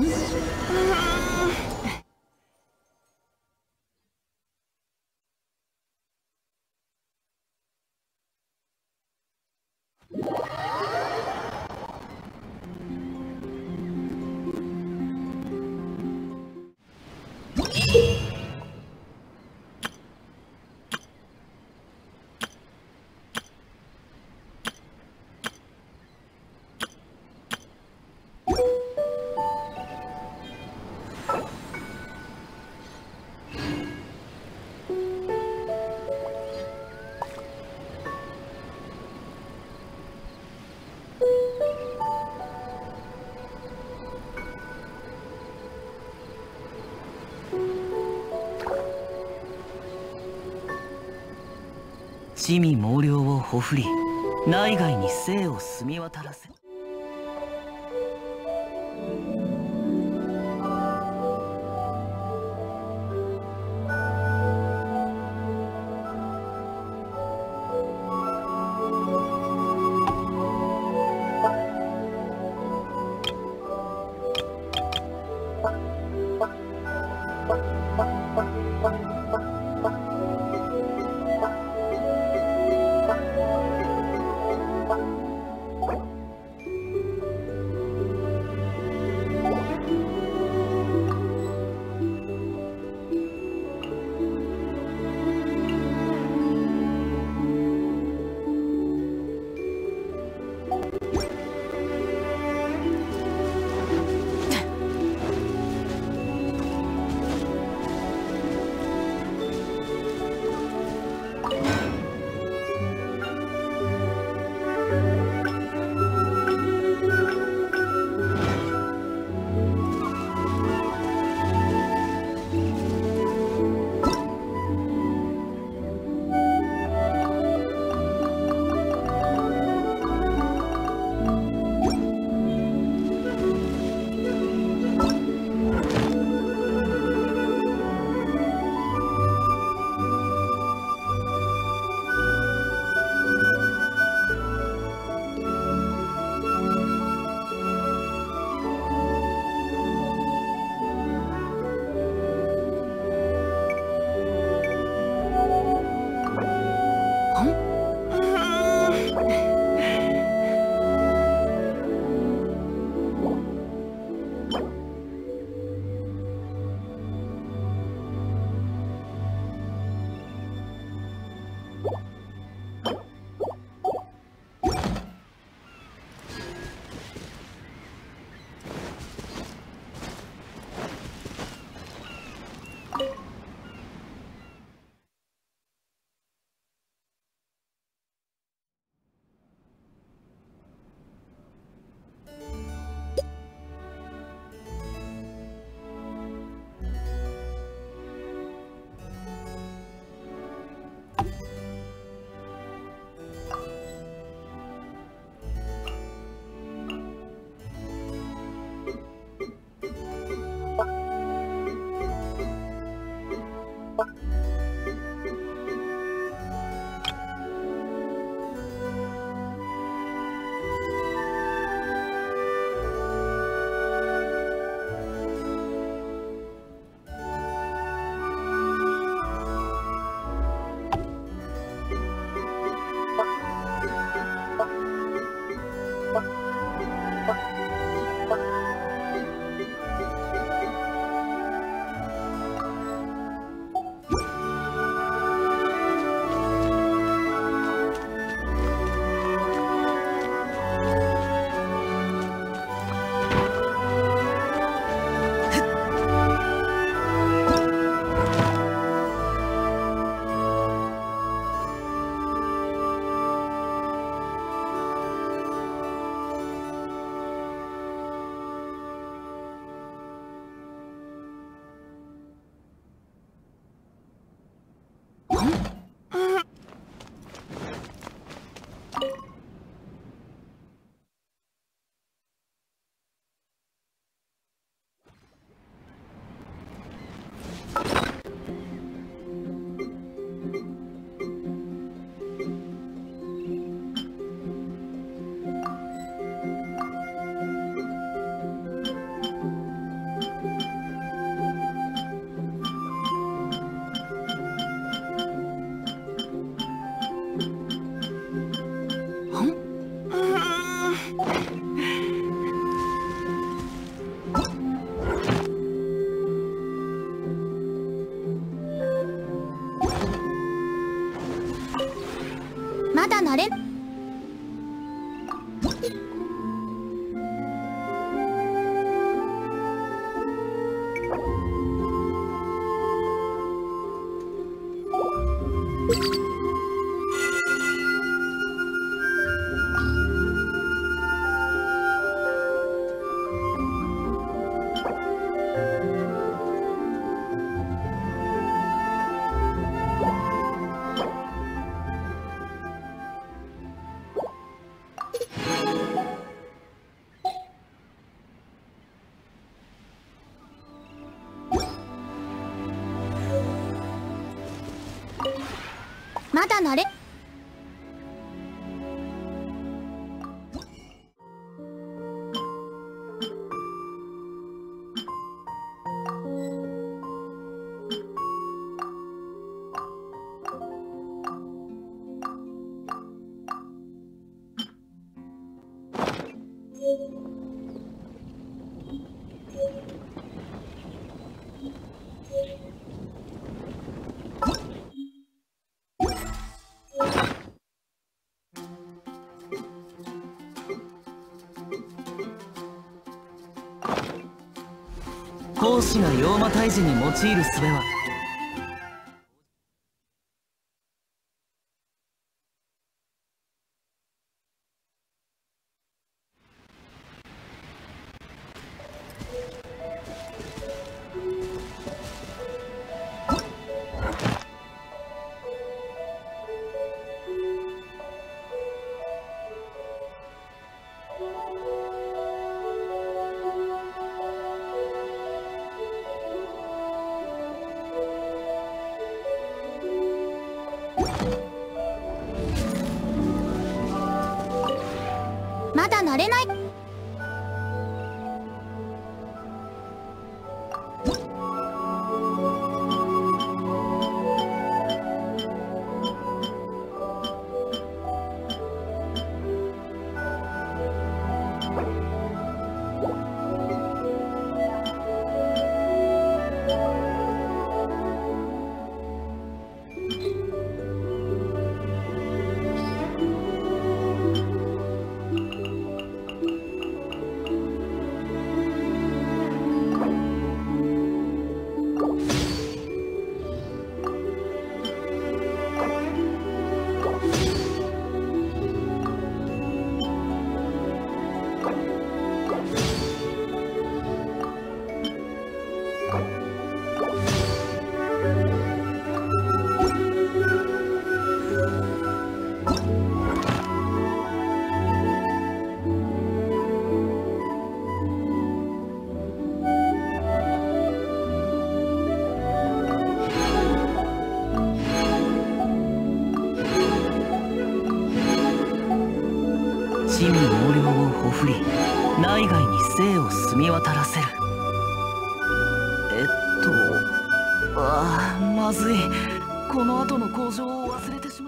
Huh? 魑味魍魎をほふり内外に生を澄み渡らせあっ。吧，吧，なれまだ慣れ講師が妖魔退治に用いる術はなれない地味猛量をほふり内外に生を澄み渡らせる。まずい。この後の工場を忘れてしまう。